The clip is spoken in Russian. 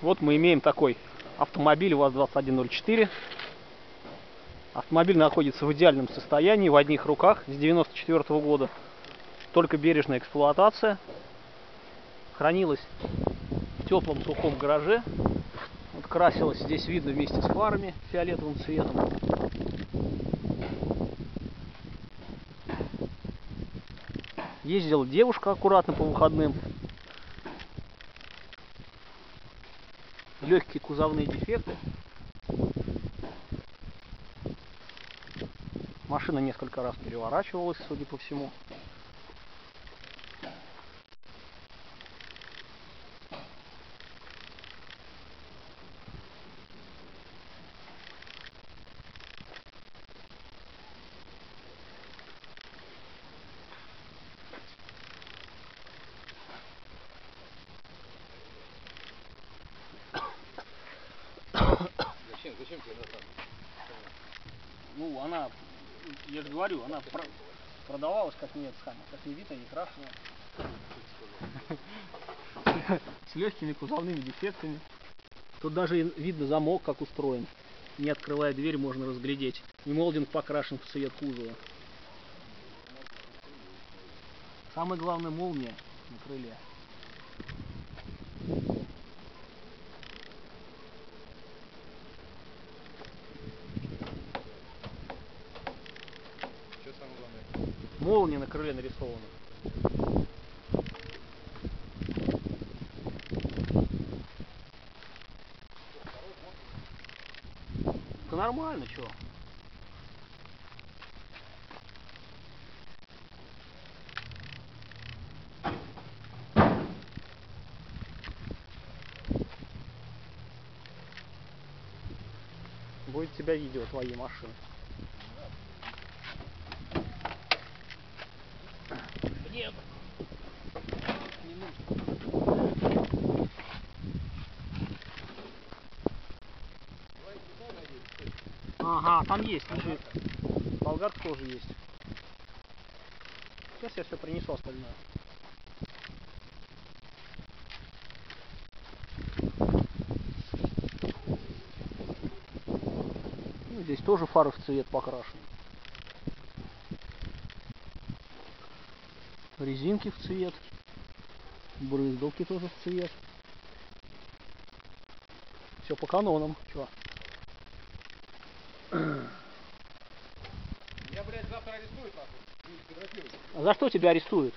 Вот мы имеем такой автомобиль УАЗ-2104. Автомобиль находится в идеальном состоянии, в одних руках, с 94 -го года. Только бережная эксплуатация. Хранилась в теплом сухом гараже. Вот красилась здесь видно вместе с фарами фиолетовым цветом. Ездила девушка аккуратно по выходным. Легкие кузовные дефекты. Машина несколько раз переворачивалась, судя по всему. Ну, она, я же говорю, она про- продавалась как нет, самое, как не видно, не крашеная. С легкими кузовными дефектами. Тут даже видно замок, как устроен. Не открывая дверь, можно разглядеть. И молдинг покрашен в цвет кузова. Самое главное молния на крыле. Что самое главное? Молния на крыле нарисована. Да нормально, чё? Будет тебя видео твоей машины. Нет. Не нужно. Ага, там есть, лежит. Болгарка тоже есть. Сейчас я все принесу остальное. Ну, здесь тоже фары в цвет покрашены. Резинки в цвет. Брызгалки тоже в цвет. Все по канонам. Чё? Я, блядь, завтра арестуют нахуй. Ты фотографируй. А за что тебя арестуют?